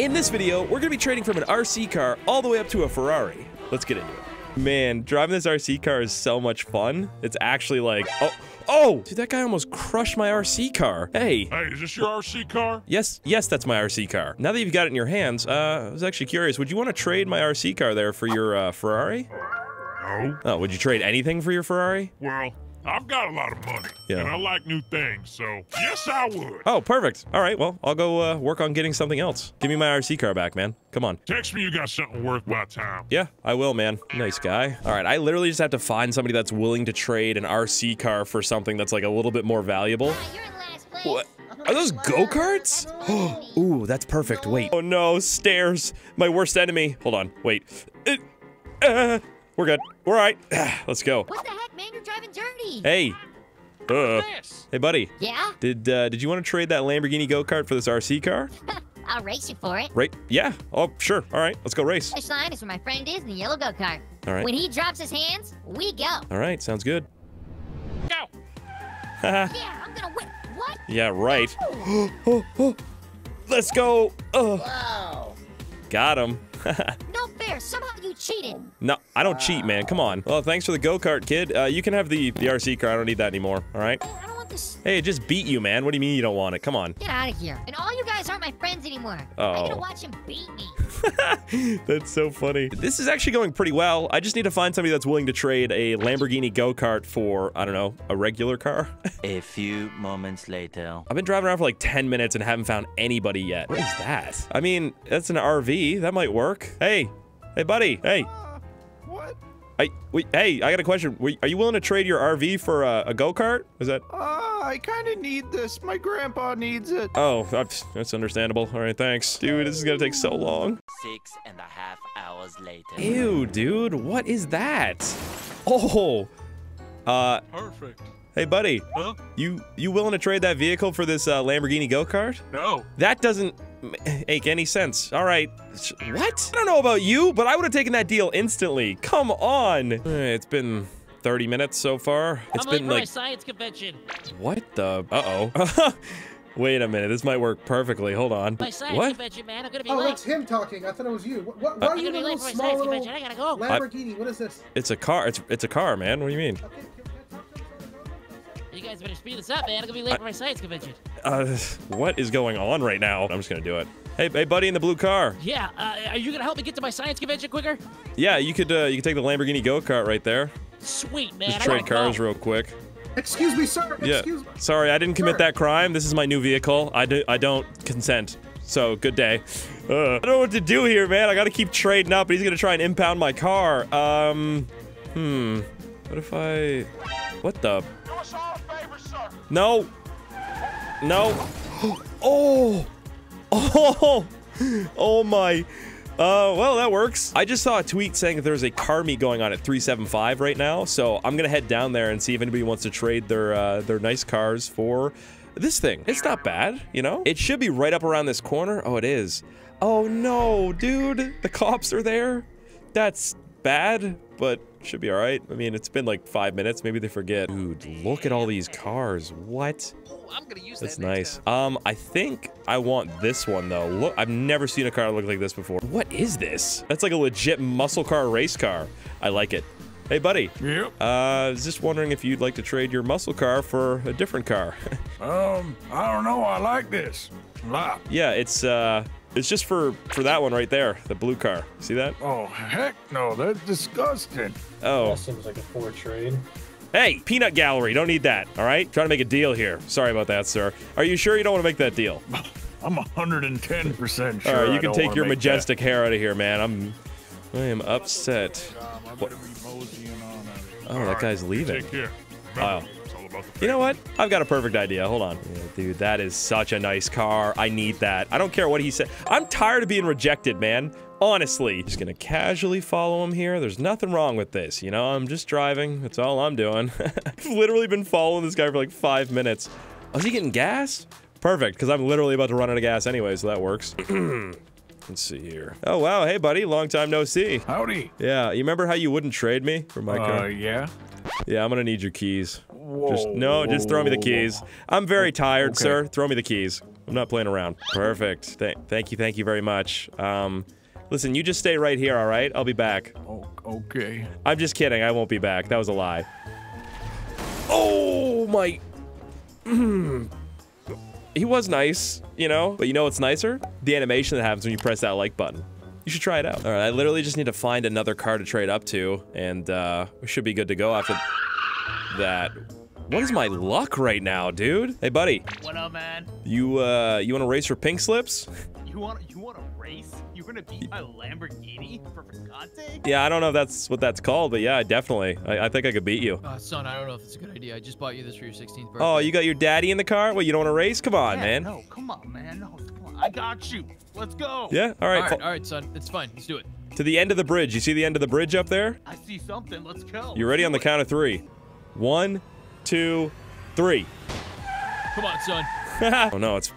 In this video, we're gonna be trading from an RC car all the way up to a Ferrari. Let's get into it. Man, driving this RC car is so much fun. It's actually like, oh, oh, dude, that guy almost crushed my RC car. Hey, Hey, is this your RC car? yes, yes, that's my RC car. Now that you've got it in your hands, uh, I was actually curious. Would you want to trade my RC car there for your uh, Ferrari? No. Oh, would you trade anything for your Ferrari? Well, I've got a lot of money, Yeah. and I like new things, so yes, I would. Oh, perfect. All right, well, I'll go uh, work on getting something else. Give me my RC car back, man. Come on. Text me you got something worth my time. Yeah, I will, man. Nice guy. All right, I literally just have to find somebody that's willing to trade an RC car for something that's like a little bit more valuable. You're in last place. What? Are those go-karts? Ooh, that's perfect. Wait. Oh no, stairs. My worst enemy. Hold on. Wait. Uh, uh, we're good. We're all right. Let's go. What the heck, man? You're driving dirty. Hey. Uh, hey, buddy. Yeah? Did uh, did you want to trade that Lamborghini go-kart for this RC car? I'll race you for it. Right? Yeah. Oh, sure. All right. Let's go race. Finish line is where my friend is in the yellow go-kart. All right. When he drops his hands, we go. All right. Sounds good. Go. Yeah, I'm gonna win. What? yeah. Right. oh, oh. Let's go. Oh. Whoa. Got him. No. Somehow you cheated. no, I don't cheat, man. Come on. Well, thanks for the go-kart, kid. Uh, you can have the, the RC car. I don't need that anymore. All right? Hey, I don't want this. Hey, it just beat you, man. What do you mean you don't want it? Come on. Get out of here. And all you guys aren't my friends anymore. Oh. I'm gonna watch him beat me. That's so funny. This is actually going pretty well. I just need to find somebody that's willing to trade a Lamborghini go-kart for, I don't know, a regular car. A few moments later. I've been driving around for like 10 minutes and haven't found anybody yet. What is that? I mean, that's an RV. That might work. Hey. Hey, buddy. Hey. What? I, wait, hey, I got a question. Were- Are you willing to trade your RV for a, a go-kart? Is that... Uh, I kind of need this. My grandpa needs it. Oh, that's, that's understandable. All right, thanks. Dude, this is gonna take so long. Six and a half hours later. Ew, dude. What is that? Oh. Uh, Perfect. Hey, buddy. Huh? You you willing to trade that vehicle for this uh, Lamborghini go-kart? No. That doesn't make any sense. All right. What? I don't know about you, but I would have taken that deal instantly. Come on. Eh, It's been 30 minutes so far. It's I'm been for my like science convention. what the? Uh-oh. Wait a minute. This might work perfectly. Hold on. My science What? convention, man. I'm gonna be Oh, late. that's him talking. I thought it was you. What, what, why Uh, are you I'm in a little for small science little convention. I gotta go. Lamborghini? What is this? It's a car. It's it's a car, man. What do you mean? Okay, you? You guys better speed this up, man. I'm gonna be late for my science convention. Uh, what is going on right now? I'm just gonna do it. Hey, hey, buddy in the blue car. Yeah, uh, are you gonna help me get to my science convention quicker? Yeah, you could uh, you could take the Lamborghini go-kart right there. Sweet, man. Just I trade cars go. real quick. Excuse me, sir. Yeah. Excuse me. Sorry, I didn't commit Sir. that crime. This is my new vehicle. I, do, I don't consent. So, good day. Uh, I don't know what to do here, man. I gotta keep trading up, but he's gonna try and impound my car. Um, hmm. What if I... What the... No. No. Oh. Oh. Oh my. Uh, well, that works. I just saw a tweet saying that there's a car meet going on at 375 right now, so I'm gonna head down there and see if anybody wants to trade their uh, their nice cars for this thing. It's not bad, you know? It should be right up around this corner. Oh, it is. Oh no, dude. The cops are there. That's bad, but should be all right. I mean, it's been like five minutes. Maybe they forget. Dude, look at all these cars. What? I'm gonna use That's nice. Um, I think I want this one though. Look, I've never seen a car look like this before. What is this? That's like a legit muscle car race car. I like it. Hey, buddy. Yep. Uh, I was just wondering if you'd like to trade your muscle car for a different car. Um, I don't know. I like this. Lot. yeah, it's uh, it's just for for that one right there, the blue car. See that? Oh, heck no. That's disgusting. Oh, That seems like a poor trade. hey, peanut gallery. Don't need that. All right, trying to make a deal here. Sorry about that, sir. Are you sure you don't want to make that deal? I'm 110% sure. All right, you can take your make majestic hair out of here, man. I'm, I am upset. that. I better be moseying on out of here. Oh, that guy's leaving. Take care. Wow. Remember, it's all about the You know what? I've got a perfect idea. Hold on. Yeah, dude, that is such a nice car. I need that. I don't care what he said. I'm tired of being rejected, man. Honestly. Just gonna casually follow him here. There's nothing wrong with this. You know, I'm just driving. That's all I'm doing. I've literally been following this guy for like five minutes. Oh, is he getting gas? Perfect, because I'm literally about to run out of gas anyway, so that works. Let's see here. Oh, wow. Hey, buddy. Long time no see. Howdy. Yeah, you remember how you wouldn't trade me for my Uh, car? yeah. Yeah, I'm gonna need your keys. Whoa. Just no, just throw me the keys. I'm very tired, sir. Throw me the keys. I'm not playing around. Perfect. Th thank you, thank you very much. Um, listen, you just stay right here, all right? I'll be back. Oh, okay. I'm just kidding. I won't be back. That was a lie. Oh my. he was nice, you know, but you know what's nicer? The animation that happens when you press that like button. You should try it out. All right, I literally just need to find another car to trade up to, and uh, we should be good to go after that. What is my luck right now, dude? Hey, buddy, What up, man? you uh, you want to race for pink slips? You want you want to race? You want to beat my Lamborghini for Picante? Yeah, I don't know if that's what that's called, but yeah, definitely. I, I think I could beat you. Uh, son, I don't know if it's a good idea. I just bought you this for your 16th birthday. Oh, you got your daddy in the car? What, you don't want to race? Come on, yeah, man. No, come on, man. No, come on. I got you. Let's go. Yeah, all All right. right, fo- all right, son. It's fine. Let's do it. To the end of the bridge. You see the end of the bridge up there? I see something. Let's go. You ready on the count of three? One, two, three. Come on, son. oh no, it's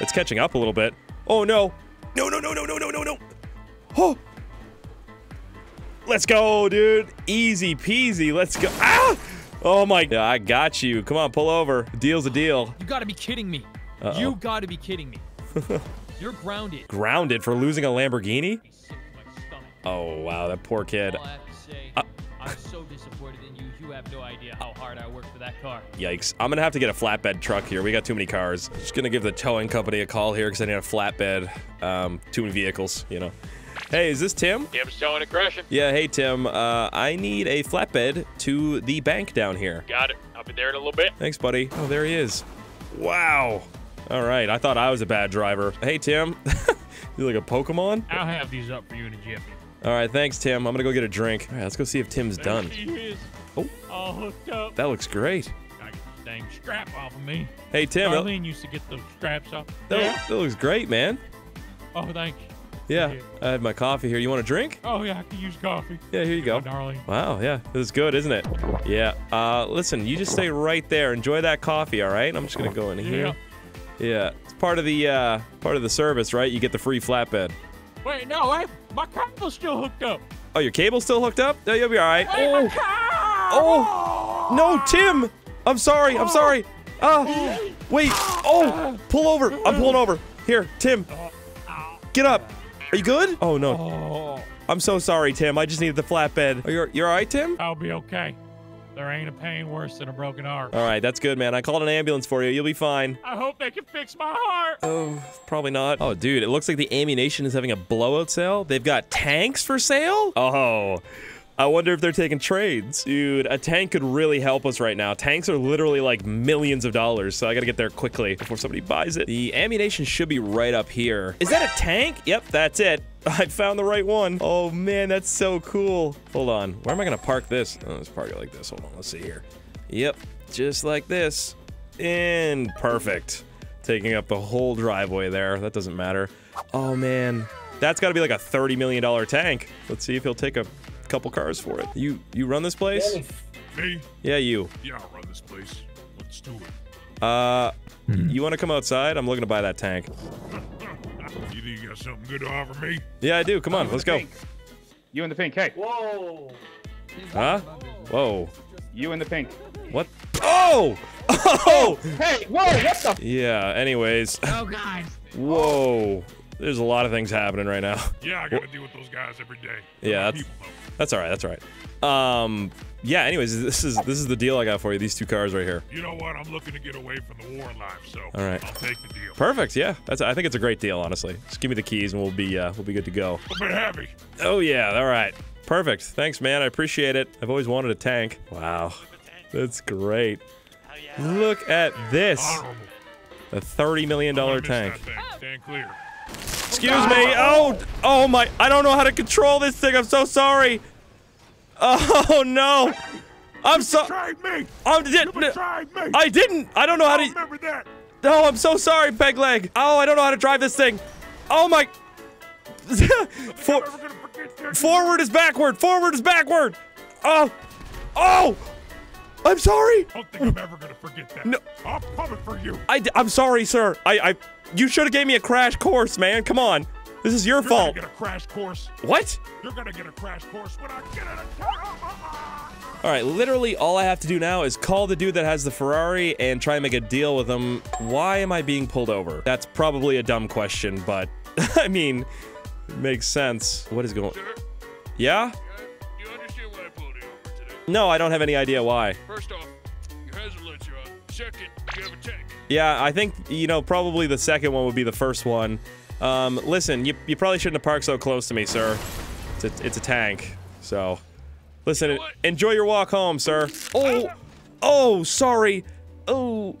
it's catching up a little bit. Oh no. No, no, no, no, no, no, no, no. Oh. Let's go, dude. Easy peasy. Let's go. Ah! Oh my. Yeah, I got you. Come on, pull over. Deal's a deal. You gotta be kidding me. Uh-oh. You gotta be kidding me. You're grounded. Grounded for losing a Lamborghini? Sick to my stomach. Oh wow, that poor kid. All I have to say, Uh- I'm so disappointed in you. You have no idea how hard I worked for that car. Yikes. I'm gonna have to get a flatbed truck here. We got too many cars. Just gonna give the towing company a call here because I need a flatbed. Um, too many vehicles, you know. Hey, is this Tim? Tim's towing a aggression. Yeah, hey Tim. Uh, I need a flatbed to the bank down here. Got it. I'll be there in a little bit. Thanks, buddy. Oh, there he is. Wow. All right, I thought I was a bad driver. Hey, Tim. you like a Pokemon? I'll have these up for you in a jiffy. All right, thanks, Tim. I'm gonna go get a drink. All right, let's go see if Tim's There done. Oh. All hooked up. That looks great. I get this dang strap off of me. Hey, Tim. Darlene used to get those straps off. that, that looks great, man. Oh, thanks. Yeah, Yeah. I have my coffee here. You want a drink? Oh, yeah, I could use coffee. Yeah, here you go. Darling. Wow, yeah, this is good, isn't it? Yeah. Uh, listen, you just stay right there. Enjoy that coffee, all right? I'm just gonna go in here. Yeah, yeah. it's part of the uh, part of the service, right? You get the free flatbed. Wait, no, I, my cable's still hooked up. Oh, your cable's still hooked up? No, you'll be all right. Wait, Oh! Oh, no, Tim! I'm sorry. I'm sorry. Uh, wait. Oh, pull over. I'm pulling over. Here, Tim. Get up. Are you good? Oh no. Oh, I'm so sorry, Tim. I just needed the flatbed. Oh, you're you're all right, Tim? I'll be okay. There ain't a pain worse than a broken heart. All right, that's good, man. I called an ambulance for you. You'll be fine. I hope they can fix my heart. Oh, probably not. Oh, dude, it looks like the Ammu-Nation is having a blowout sale. They've got tanks for sale? Oh. I wonder if they're taking trades. Dude, a tank could really help us right now. Tanks are literally like millions of dollars, so I gotta get there quickly before somebody buys it. The Ammu-Nation should be right up here. Is that a tank? Yep, that's it. I found the right one. Oh man, that's so cool. Hold on, where am I gonna park this? Oh, let's park it like this. Hold on, let's see here. Yep, just like this. And perfect. Taking up the whole driveway there. That doesn't matter. Oh man, that's got to be like a $30 million tank. Let's see if he'll take a couple cars for it. You you run this place? Me? Yeah, you. Yeah, I'll run this place. Let's do it. Uh, you want to come outside? I'm looking to buy that tank. You think you got something good to offer me? Yeah, I do. Come on, let's go. You in the pink. Hey, Whoa! Huh? Whoa. you in the pink. What? Oh! Oh! Hey, whoa, what the? Yeah, anyways. Oh, God. Whoa. There's a lot of things happening right now. Yeah, I gotta deal with those guys every day. They're Yeah, that's, people, that's all right. That's all right. Um, yeah. Anyways, this is this is the deal I got for you. These two cars right here. You know what? I'm looking to get away from the war life, so All right. I'll take the deal. Perfect. Yeah. That's. I think it's a great deal. Honestly, just give me the keys and we'll be uh, we'll be good to go. Bit heavy. Oh yeah. All right. Perfect. Thanks, man. I appreciate it. I've always wanted a tank. Wow. That's great. Look at this. A thirty million dollar tank. Stand clear. Excuse me. Oh, oh my! I don't know how to control this thing. I'm so sorry. Oh no! I'm so. Me. I did. You tried me. I didn't. I don't know how to. remember that. No, I'm so sorry, peg leg. Oh, I don't know how to drive this thing. Oh my. For, Never gonna forget that. forward is backward. Forward is backward. Oh. Oh. I'm sorry. I don't think I'm ever gonna forget that. No. I'm coming for you. I, am sorry, sir. I, I, you should have gave me a crash course, man. Come on. This is your You're fault. gonna get a crash course. What? You're gonna get a crash course when I get in a car. All right, literally all I have to do now is call the dude that has the Ferrari and try and make a deal with him. Why am I being pulled over? That's probably a dumb question, but I mean, it makes sense. What is going? Yeah? No, I don't have any idea why. First off, your are on. Second, you have a tank. Yeah, I think, you know, probably the second one would be the first one. Um, listen, you, you probably shouldn't have parked so close to me, sir. It's a, it's a tank, so. Listen, enjoy your walk home, sir. Oh, oh, sorry. Oh.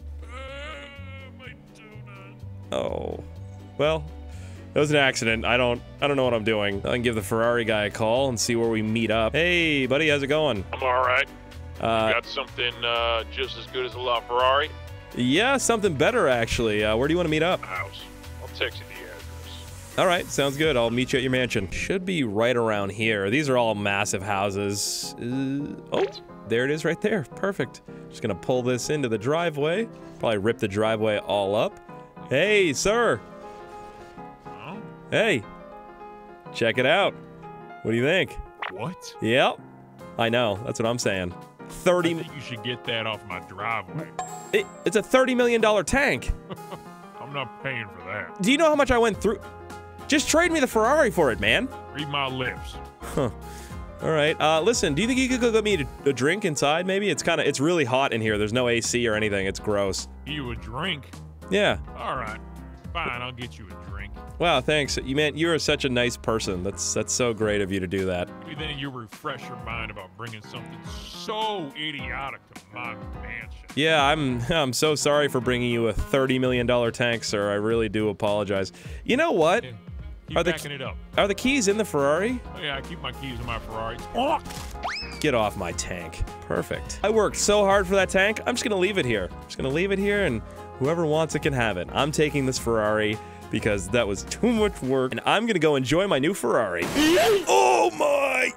Oh. Well, that was an accident. I don't, I don't know what I'm doing. I can give the Ferrari guy a call and see where we meet up. Hey, buddy, how's it going? I'm all right. Uh, Got something uh, just as good as a LaFerrari? yeah, something better, actually. Uh, where do you want to meet up? House. I'll text you the address. All right, sounds good. I'll meet you at your mansion. Should be right around here. These are all massive houses. Uh, oh, there it is right there. Perfect. Just gonna pull this into the driveway. Probably rip the driveway all up. Hey, sir. Hey. Check it out. What do you think? What? Yep. I know. That's what I'm saying. 30 I think you should get that off my driveway. it, it's a 30 million dollar tank. I'm not paying for that. Do you know how much I went through? Just trade me the Ferrari for it, man. Read my lips. Huh. All right. Uh, listen, do you think you could go get me a, a drink inside? Maybe it's kind of it's really hot in here. There's no AC or anything. It's gross. You a drink? Yeah. All right. Fine, I'll get you a drink. Wow. Thanks. You man, you're such a nice person. That's that's so great of you to do that. Maybe then you refresh your mind about bringing something so idiotic to my mansion. Yeah. I'm I'm so sorry for bringing you a 30 million dollar tank, sir. I really do apologize. You know what? Keep Are the it up. are the keys in the Ferrari? Oh, yeah, I keep my keys in my Ferrari. Get off my tank. Perfect. I worked so hard for that tank. I'm just gonna leave it here. I'm just gonna leave it here, and whoever wants it can have it. I'm taking this Ferrari because that was too much work, and I'm gonna go enjoy my new Ferrari. Oh my!